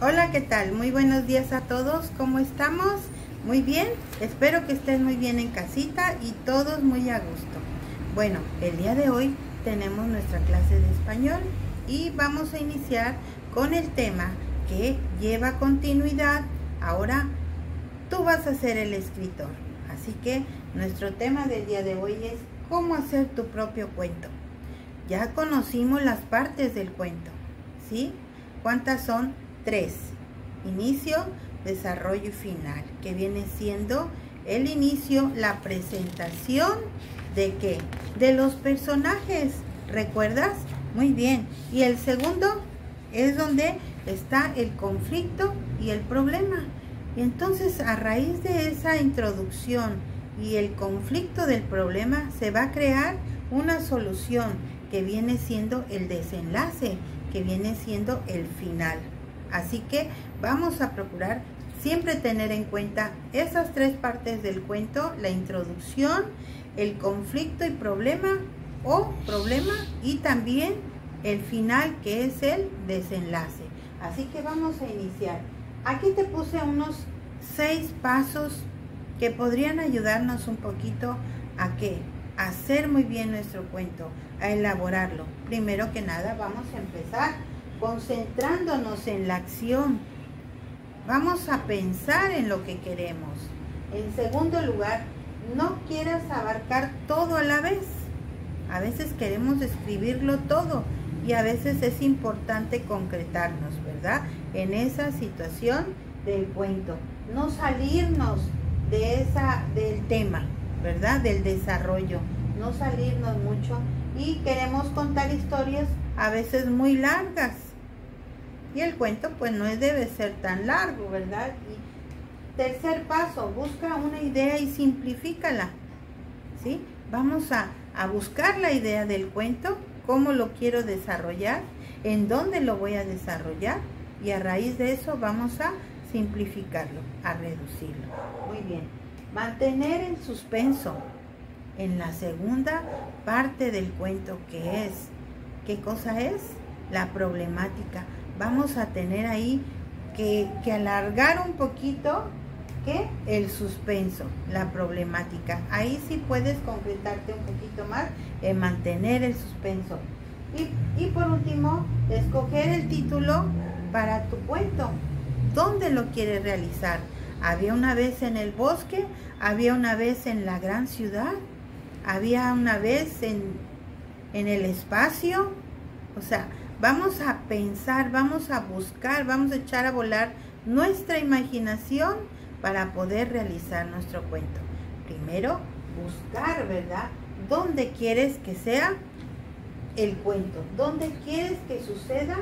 Hola, ¿qué tal? Muy buenos días a todos. ¿Cómo estamos? Muy bien. Espero que estén muy bien en casita y todos muy a gusto. Bueno, el día de hoy tenemos nuestra clase de español y vamos a iniciar con el tema que lleva continuidad. Ahora tú vas a ser el escritor. Así que nuestro tema del día de hoy es cómo hacer tu propio cuento. Ya conocimos las partes del cuento, ¿sí? ¿Cuántas son? Tres. Inicio, desarrollo y final, que viene siendo el inicio, la presentación de qué? De los personajes, ¿recuerdas? Muy bien. Y el segundo es donde está el conflicto y el problema. Y entonces a raíz de esa introducción y el conflicto del problema se va a crear una solución que viene siendo el desenlace, que viene siendo el final. Así que vamos a procurar siempre tener en cuenta esas tres partes del cuento, la introducción, el conflicto y problema o problema y también el final que es el desenlace. Así que vamos a iniciar. Aquí te puse unos seis pasos que podrían ayudarnos un poquito a qué? A hacer muy bien nuestro cuento, a elaborarlo. Primero que nada vamos a empezar concentrándonos en la acción. Vamos a pensar en lo que queremos. En segundo lugar, no quieras abarcar todo a la vez. A veces queremos escribirlo todo y a veces es importante concretarnos, ¿verdad? En esa situación del cuento. No salirnos de esa, del tema, ¿verdad? Del desarrollo. No salirnos mucho y queremos contar historias a veces muy largas. Y el cuento pues no debe ser tan largo, ¿verdad? Y tercer paso, busca una idea y simplifícala. ¿Sí? Vamos a, a buscar la idea del cuento, cómo lo quiero desarrollar, en dónde lo voy a desarrollar y a raíz de eso vamos a simplificarlo, a reducirlo. Muy bien. Mantener en suspenso en la segunda parte del cuento que es, ¿qué cosa es? La problemática. Vamos a tener ahí que, alargar un poquito que el suspenso, la problemática. Ahí sí puedes concretarte un poquito más en mantener el suspenso. Y, y por último, escoger el título para tu cuento. ¿Dónde lo quieres realizar? Había una vez en el bosque, había una vez en la gran ciudad, había una vez en, en el espacio. O sea, vamos a pensar, vamos a buscar, vamos a echar a volar nuestra imaginación para poder realizar nuestro cuento. Primero, buscar, ¿verdad? ¿Dónde quieres que sea el cuento? ¿Dónde quieres que suceda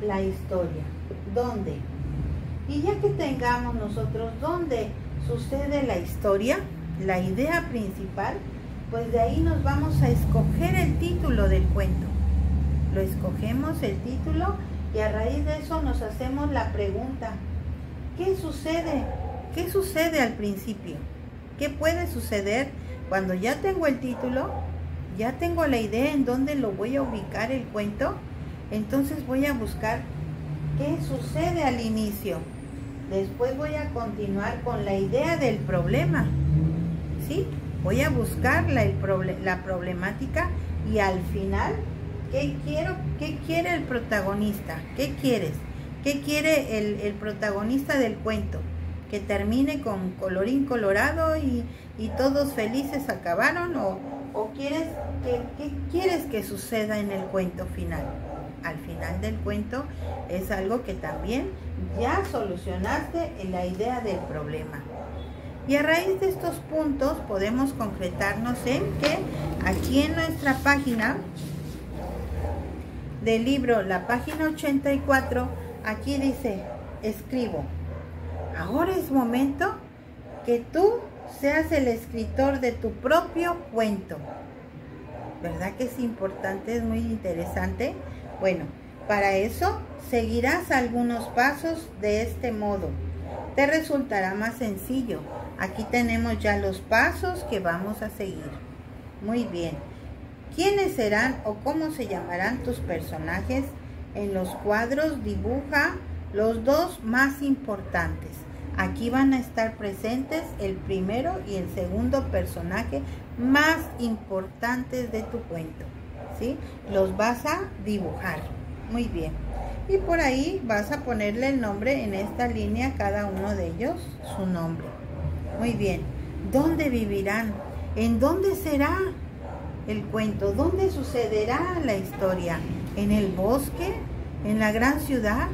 la historia? ¿Dónde? Y ya que tengamos nosotros dónde sucede la historia, la idea principal, pues de ahí nos vamos a escoger el título del cuento. Lo escogemos el título y a raíz de eso nos hacemos la pregunta, ¿qué sucede? ¿Qué sucede al principio? ¿Qué puede suceder cuando ya tengo el título? Ya tengo la idea en dónde lo voy a ubicar el cuento. Entonces voy a buscar qué sucede al inicio. Después voy a continuar con la idea del problema. ¿Sí? Voy a buscar la, la problemática y al final, ¿qué quiero? ¿Qué quiere el protagonista? ¿Qué quieres? ¿Qué quiere el, el protagonista del cuento? Que termine con colorín colorado y, y todos felices acabaron o, o quieres que, ¿qué quieres que suceda en el cuento final? Al final del cuento es algo que también ya solucionaste en la idea del problema. Y a raíz de estos puntos podemos concretarnos en que aquí en nuestra página del libro, la página 84, aquí dice, escribo, ahora es momento que tú seas el escritor de tu propio cuento. ¿Verdad que es importante? Es muy interesante. Bueno, para eso seguirás algunos pasos de este modo. Te resultará más sencillo. Aquí tenemos ya los pasos que vamos a seguir. Muy bien. ¿Quiénes serán o cómo se llamarán tus personajes? En los cuadros dibuja los dos más importantes. Aquí van a estar presentes el primero y el segundo personaje más importantes de tu cuento. ¿sí? Los vas a dibujar. Muy bien. Y por ahí vas a ponerle el nombre en esta línea a cada uno de ellos, su nombre. Muy bien. ¿Dónde vivirán? ¿En dónde será el cuento? ¿Dónde sucederá la historia? ¿En el bosque? ¿En la gran ciudad?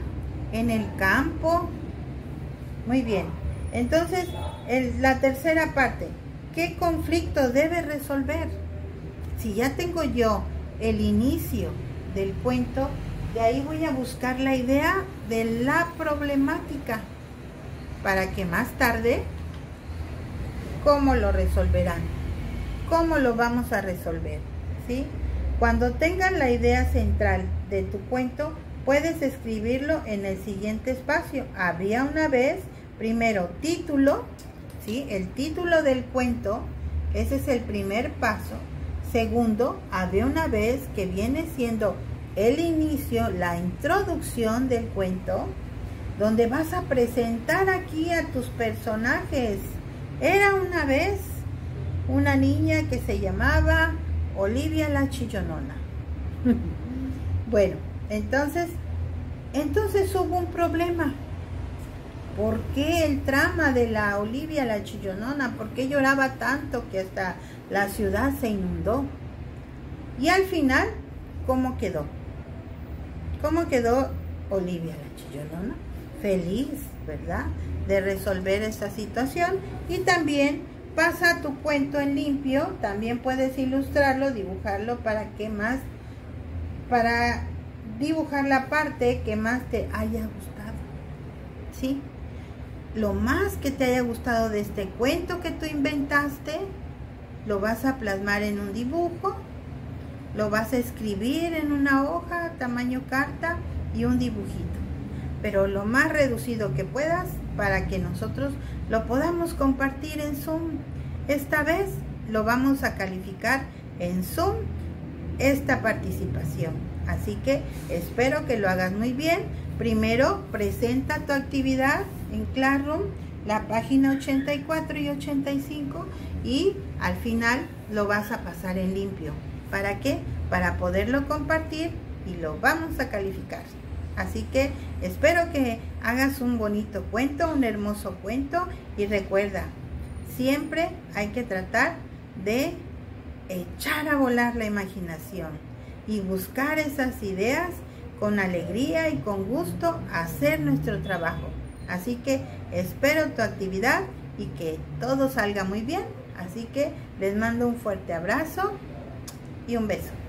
¿En el campo? Muy bien. Entonces, la tercera parte. ¿Qué conflicto debe resolver? Si ya tengo yo el inicio del cuento, de ahí voy a buscar la idea de la problemática para que más tarde, ¿cómo lo resolverán? ¿Cómo lo vamos a resolver? ¿Sí? Cuando tengan la idea central de tu cuento, puedes escribirlo en el siguiente espacio. Había una vez, primero, título, ¿sí? El título del cuento, ese es el primer paso. Segundo, había una vez que viene siendo el inicio, la introducción del cuento, donde vas a presentar aquí a tus personajes. Era una vez una niña que se llamaba Olivia la Chillonona. bueno, entonces, entonces hubo un problema. ¿Por qué el trama de la Olivia la Chillonona? ¿Por qué lloraba tanto que hasta la ciudad se inundó? Y al final, ¿cómo quedó? ¿Cómo quedó Olivia la Chillonona? Feliz, ¿verdad? De resolver esta situación. Y también pasa tu cuento en limpio. También puedes ilustrarlo, dibujarlo para que más, para dibujar la parte que más te haya gustado. ¿Sí? Lo más que te haya gustado de este cuento que tú inventaste, lo vas a plasmar en un dibujo lo vas a escribir en una hoja, tamaño carta y un dibujito. Pero lo más reducido que puedas para que nosotros lo podamos compartir en Zoom. Esta vez lo vamos a calificar en Zoom esta participación. Así que espero que lo hagas muy bien. Primero presenta tu actividad en Classroom, la página 84 y 85 y al final lo vas a pasar en limpio. ¿Para qué? Para poderlo compartir y lo vamos a calificar. Así que espero que hagas un bonito cuento, un hermoso cuento y recuerda, siempre hay que tratar de echar a volar la imaginación y buscar esas ideas con alegría y con gusto hacer nuestro trabajo. Así que espero tu actividad y que todo salga muy bien. Así que les mando un fuerte abrazo y un beso.